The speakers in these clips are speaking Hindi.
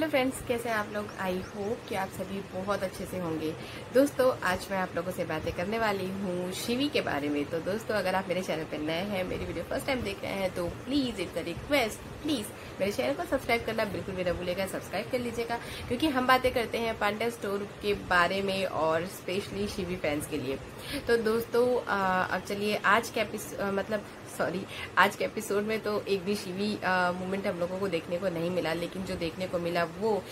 हेलो फ्रेंड्स, कैसे हैं आप लोग? आई होप कि आप सभी बहुत अच्छे से होंगे। दोस्तों, आज मैं आप लोगों से बातें करने वाली हूँ शिवी के बारे में। तो दोस्तों, अगर आप मेरे चैनल पर नए हैं, मेरी वीडियो फ़र्स्ट टाइम देख रहे हैं तो please it's a request please मेरे चैनल को सब्सक्राइब करना बिल्कुल भी न भूलेगा सब्सक्राइब कर लीजिएगा, क्योंकि हम बातें करते हैं पांडा स्टोर के बारे में और स्पेशली शिवी फैंस के लिए। तो दोस्तों अब चलिए आज के मतलब सॉरी आज के एपिसोड में तो एक भी शिवी मोमेंट हम लोगों को देखने को नहीं मिला लेकिन जो देखने को मिला वो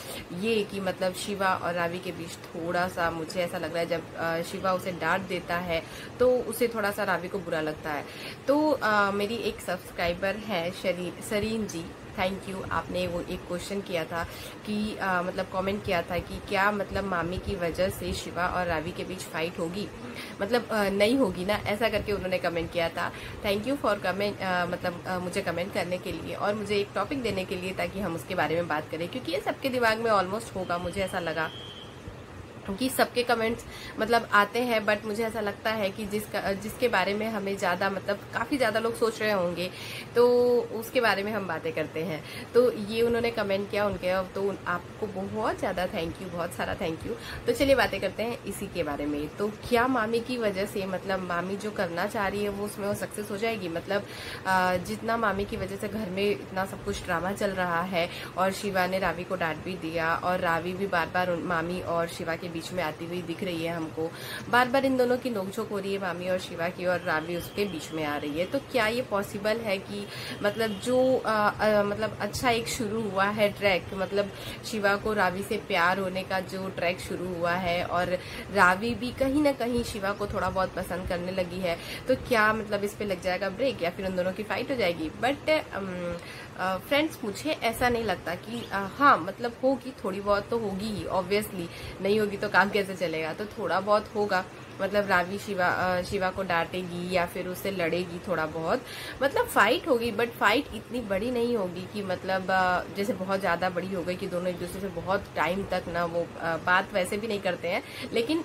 ये कि मतलब शिवा और रावी के बीच थोड़ा सा मुझे ऐसा लग रहा है जब आ, शिवा उसे डांट देता है तो उसे थोड़ा सा रावी को बुरा लगता है। तो आ, मेरी एक सब्सक्राइबर है शरीन सरीन जी थैंक यू आपने वो एक क्वेश्चन किया था कि आ, मतलब कमेंट किया था कि क्या मतलब मामी की वजह से शिवा और रावी के बीच फाइट होगी? मतलब आ, नहीं होगी ना? ऐसा करके उन्होंने कमेंट किया था। थैंक यू फॉर कमेंट मतलब आ, मुझे कमेंट करने के लिए और मुझे एक टॉपिक देने के लिए ताकि हम उसके बारे में बात करें क्योंकि ये सबके दिमाग में ऑलमोस्ट होगा मुझे ऐसा लगा। कि सबके कमेंट्स मतलब आते हैं बट मुझे ऐसा लगता है कि जिसका, जिसके बारे में हमें ज़्यादा मतलब काफ़ी ज़्यादा लोग सोच रहे होंगे तो उसके बारे में हम बातें करते हैं। तो ये उन्होंने कमेंट किया उनके अब तो आपको बहुत ज़्यादा थैंक यू बहुत सारा थैंक यू तो चलिए बातें करते हैं इसी के बारे में। तो क्या मामी की वजह से मतलब मामी जो करना चाह रही है, वो उसमें वो सक्सेस हो जाएगी? मतलब जितना मामी की वजह से घर में इतना सब कुछ ड्रामा चल रहा है, और शिवा ने रावी को डांट भी दिया, और रावी भी बार बार मामी और शिवा के बीच में आती हुई दिख रही है हमको। बार बार इन दोनों की नोकझोंक हो रही है मामी और शिवा की और रावी उसके बीच में आ रही है। तो क्या ये पॉसिबल है कि मतलब जो आ, आ, मतलब अच्छा एक शुरू हुआ है ट्रैक मतलब शिवा को रावी से प्यार होने का जो ट्रैक शुरू हुआ है और रावी भी कहीं ना कहीं शिवा को थोड़ा बहुत पसंद करने लगी है तो क्या मतलब इस पे लग जाएगा ब्रेक या फिर उन दोनों की फाइट हो जाएगी? बट फ्रेंड्स मुझे ऐसा नहीं लगता कि हाँ मतलब होगी थोड़ी बहुत तो होगी ही ऑब्वियसली नहीं होगी तो काम कैसे चलेगा? तो थोड़ा बहुत होगा। मतलब रावी शिवा शिवा को डांटेगी या फिर उससे लड़ेगी थोड़ा बहुत। मतलब फाइट होगी बट फाइट इतनी बड़ी नहीं होगी कि मतलब जैसे बहुत ज़्यादा बड़ी हो गई कि दोनों एक दूसरे से बहुत टाइम तक ना वो बात वैसे भी नहीं करते हैं। लेकिन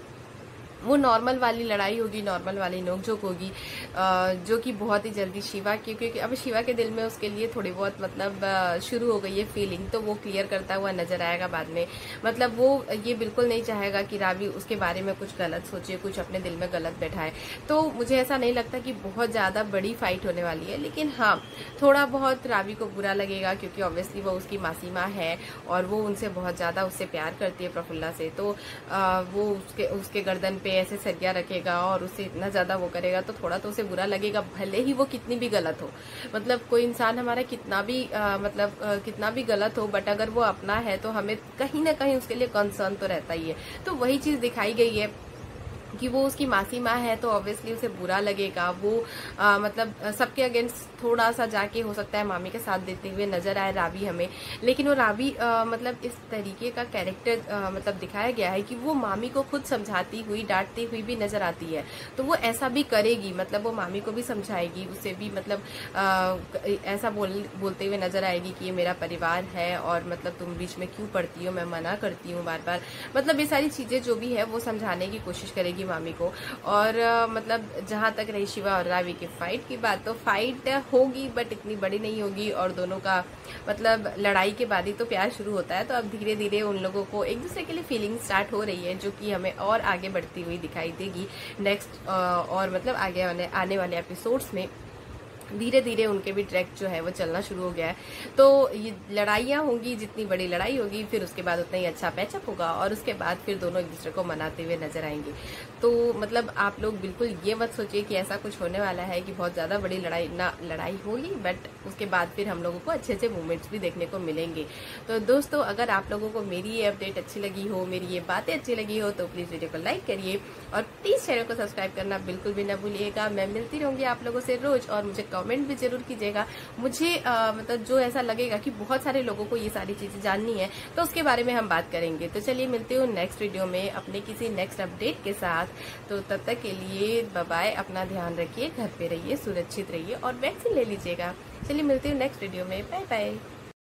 वो नॉर्मल वाली लड़ाई होगी नॉर्मल वाली नोकझोंक होगी जो कि बहुत ही जल्दी शिवा की, क्योंकि अब शिवा के दिल में उसके लिए थोड़ी बहुत मतलब शुरू हो गई है फीलिंग तो वो क्लियर करता हुआ नज़र आएगा बाद में। मतलब वो ये बिल्कुल नहीं चाहेगा कि रावी उसके बारे में कुछ गलत सोचे, कुछ अपने दिल में गलत बैठाए। तो मुझे ऐसा नहीं लगता कि बहुत ज़्यादा बड़ी फाइट होने वाली है, लेकिन हाँ थोड़ा बहुत रावी को बुरा लगेगा, क्योंकि ऑब्वियसली वो उसकी मासीमा है, और वो उनसे बहुत ज़्यादा उससे प्यार करती है प्रफुल्ला से। तो वो उसके उसके गर्दन ऐसे सरिया रखेगा और उसे इतना ज़्यादा वो करेगा तो थोड़ा तो उसे बुरा लगेगा भले ही वो कितनी भी गलत हो। मतलब कोई इंसान हमारा कितना भी आ, मतलब आ, कितना भी गलत हो बट अगर वो अपना है तो हमें कहीं ना कहीं उसके लिए कंसर्न तो रहता ही है। तो वही चीज़ दिखाई गई है। कि वो उसकी मासी माँ है तो ऑब्वियसली उसे बुरा लगेगा। वो आ, मतलब सबके अगेंस्ट थोड़ा सा जाके हो सकता है मामी के साथ देते हुए नज़र आए रावी हमें। लेकिन वो रावी आ, मतलब इस तरीके का कैरेक्टर मतलब दिखाया गया है कि वो मामी को खुद समझाती हुई डांटती हुई भी नज़र आती है। तो वो ऐसा भी करेगी मतलब वो मामी को भी समझाएगी उसे भी मतलब आ, ऐसा बोल बोलते हुए नज़र आएगी कि ये मेरा परिवार है और मतलब तुम बीच में क्यों पढ़ती हो मैं मना करती हूँ बार बार मतलब ये सारी चीज़ें जो भी है वो समझाने की कोशिश करेगी। मामी को। और मतलब जहाँ तक रही शिवा और रावी की फाइट की बात तो फाइट होगी बट इतनी बड़ी नहीं होगी और दोनों का मतलब लड़ाई के बाद ही तो प्यार शुरू होता है। तो अब धीरे धीरे उन लोगों को एक दूसरे के लिए फीलिंग स्टार्ट हो रही है, जो कि हमें और आगे बढ़ती हुई दिखाई देगी। नेक्स्ट और मतलब आगे आने वाले एपिसोड्स में धीरे धीरे उनके भी ट्रैक जो है वो चलना शुरू हो गया है। तो ये लड़ाइयाँ होंगी, जितनी बड़ी लड़ाई होगी, फिर उसके बाद उतना ही अच्छा पैचअप होगा और उसके बाद फिर दोनों एक दूसरे को मनाते हुए नज़र आएँगे। तो मतलब आप लोग बिल्कुल ये मत सोचिए कि ऐसा कुछ होने वाला है कि बहुत ज़्यादा बड़ी लड़ाई ना, लड़ाई होगी बट उसके बाद फिर हम लोगों को अच्छे अच्छे मूवमेंट्स भी देखने को मिलेंगे। तो दोस्तों, अगर आप लोगों को मेरी ये अपडेट अच्छी लगी हो, मेरी ये बातें अच्छी लगी हो तो प्लीज़ वीडियो को लाइक करिए और प्लीज़ चैनल को सब्सक्राइब करना बिल्कुल भी ना भूलिएगा। मैं मिलती रहूँगी आप लोगों से रोज और मुझे कमेंट भी ज़रूर कीजिएगा। मुझे आ, मतलब जो ऐसा लगेगा कि बहुत सारे लोगों को ये सारी चीज़ें जाननी है तो उसके बारे में हम बात करेंगे। तो चलिए मिलते हूँ नेक्स्ट वीडियो में अपने किसी नेक्स्ट अपडेट के साथ। तो तब तक के लिए बाय अपना ध्यान रखिए घर पे रहिए सुरक्षित रहिए और वैक्सीन ले लीजिएगा। चलिए मिलते हूँ नेक्स्ट वीडियो में। Bye bye